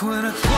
When I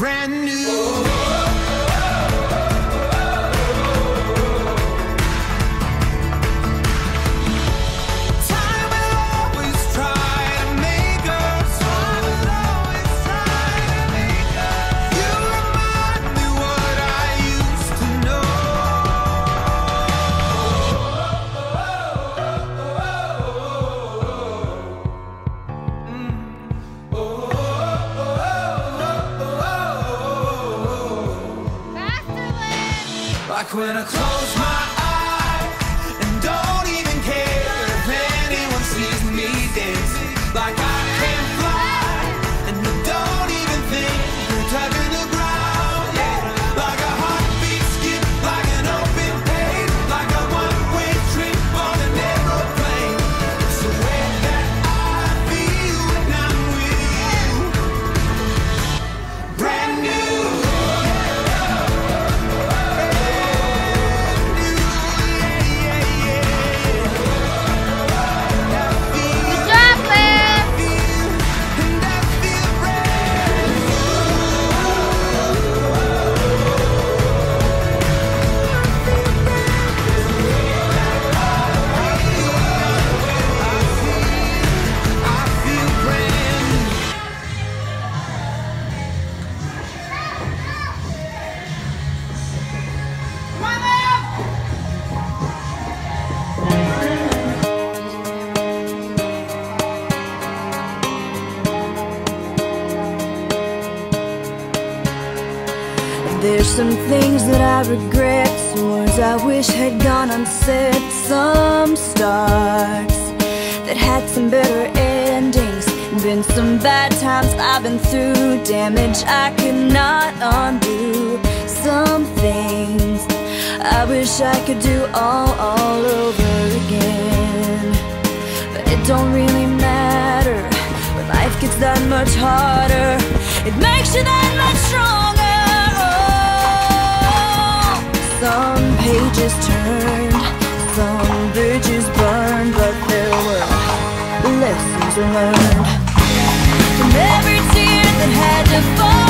Brand new. When I close my eyes and don't even care if anyone sees me dancing. Like I There's some things that I regret, some words I wish had gone unsaid, some starts that had some better endings. Been some bad times I've been through, damage I could not undo. Some things I wish I could do all, all over again. But it don't really matter when life gets that much harder. It makes you that much stronger. pages turned, some bridges burned, but there were lessons learned from every tear that had to fall.